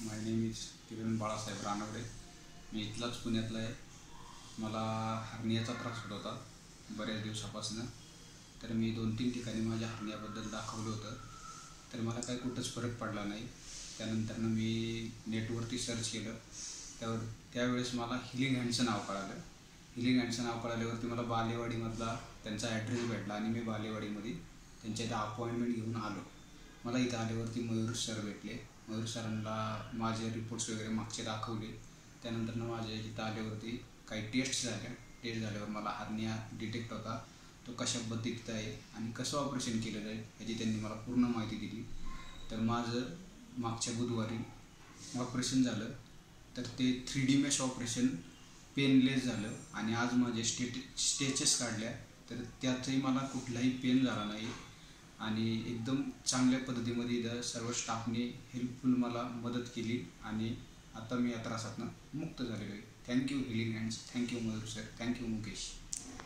My name is Kiran Balasaheb Ranvade मी इथलाच पुण्यातला आहे. मला हर्नियाचा त्रास होत होता बऱ्याच दिवसापासून. तर मी दोन तीन ठिकाणी माझ्या हर्नियाबद्दल दाखवलं होतं. तर मला काही कुठंच फरक पडला नाही. त्यानंतरनं मी नेटवरती सर्च केलं. त्यावर त्यावेळेस मला हिलिंग हँडचं नाव कळालं. हिलिंग हँडचं नाव कळाल्यावरती मला बालेवाडीमधला त्यांचा ॲड्रेस भेटला आणि मी बालेवाडीमध्ये त्यांच्या इथं अपॉइंटमेंट घेऊन आलो. मला इथं आल्यावरती मयूर सर भेटले. मयूर सरांना माझे रिपोर्ट्स वगैरे मागचे दाखवले. त्यानंतर माझ्या इथं आल्यावरती काही टेस्ट झाल्या. टेस्ट झाल्यावर मला हार्निया डिटेक्ट होता. तो कशा पद्धतीत आहे आणि कसं ऑपरेशन केलं जाईल याची त्यांनी मला पूर्ण माहिती दिली. तर माझं मागच्या बुधवारी ऑपरेशन झालं. तर ते three D mesh operation painless झालं आणि आज माझे स्टेट स्टेचेस काढल्या. तर त्याचंही मला कुठलाही पेन झाला नाही. आणि एकदम चांगल्या पद्धतीमध्ये इथं सर्व स्टाफने हेल्पफुल मला मदत केली आणि आता मी या त्रासातनं मुक्त झालेलो आहे. Thank you healing hands thank you Madhur sir thank you Mukesh